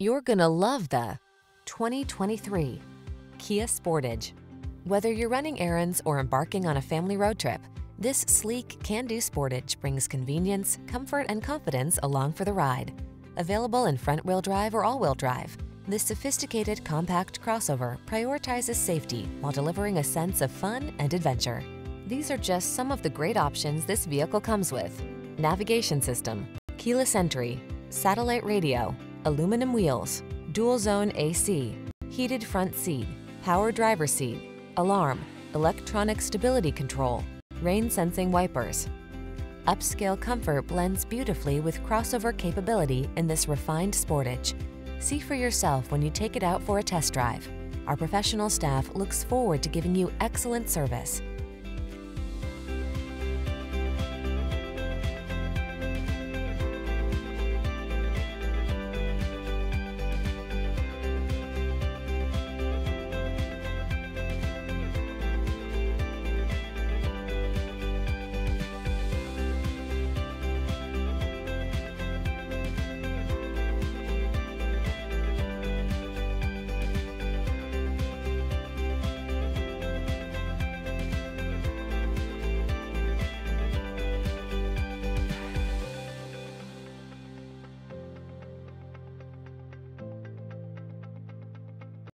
You're gonna love the 2023 Kia Sportage. Whether you're running errands or embarking on a family road trip, this sleek, can-do Sportage brings convenience, comfort, and confidence along for the ride. Available in front-wheel drive or all-wheel drive, this sophisticated compact crossover prioritizes safety while delivering a sense of fun and adventure. These are just some of the great options this vehicle comes with. Navigation system, keyless entry, satellite radio, aluminum wheels, dual zone AC, heated front seat, power driver seat, alarm, electronic stability control, rain sensing wipers. Upscale comfort blends beautifully with crossover capability in this refined Sportage. See for yourself when you take it out for a test drive. Our professional staff looks forward to giving you excellent service.